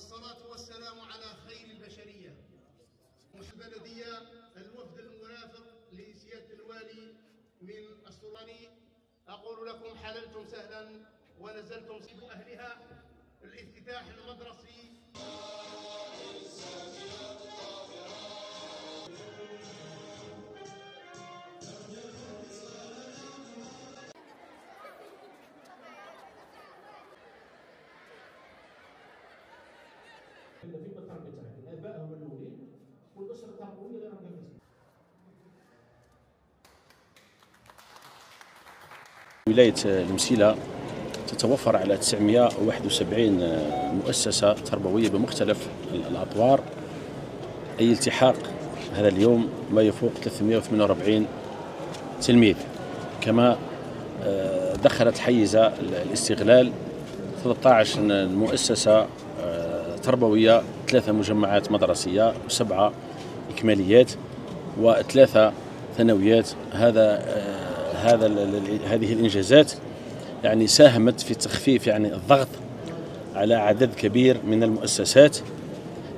والصلاة والسلام على خير البشرية. البلدية الوفد المرافق لسيادة الوالي من السلطاني. أقول لكم حللتم سهلا ونزلتم سيب أهلها. الافتتاح المدرسي. الآباء هما الأولين والأسرة التربويه اللي ولاية المسيلة تتوفر على 971 مؤسسة تربوية بمختلف الأطوار. أي التحاق هذا اليوم ما يفوق 348 تلميذ. كما آه، دخلت حيز الاستغلال 13 مؤسسة تربوية ثلاثة مجمعات مدرسية وسبعة إكماليات وثلاثة ثانويات. هذا آه، هذا هذه الإنجازات يعني ساهمت في تخفيف يعني الضغط على عدد كبير من المؤسسات.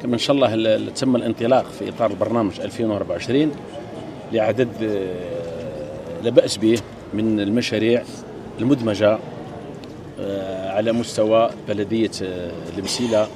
كما إن شاء الله ال- ال- تم الانطلاق في إطار البرنامج 2024 لعدد آه، لا بأس به من المشاريع المدمجة آه، على مستوى بلدية المسيلة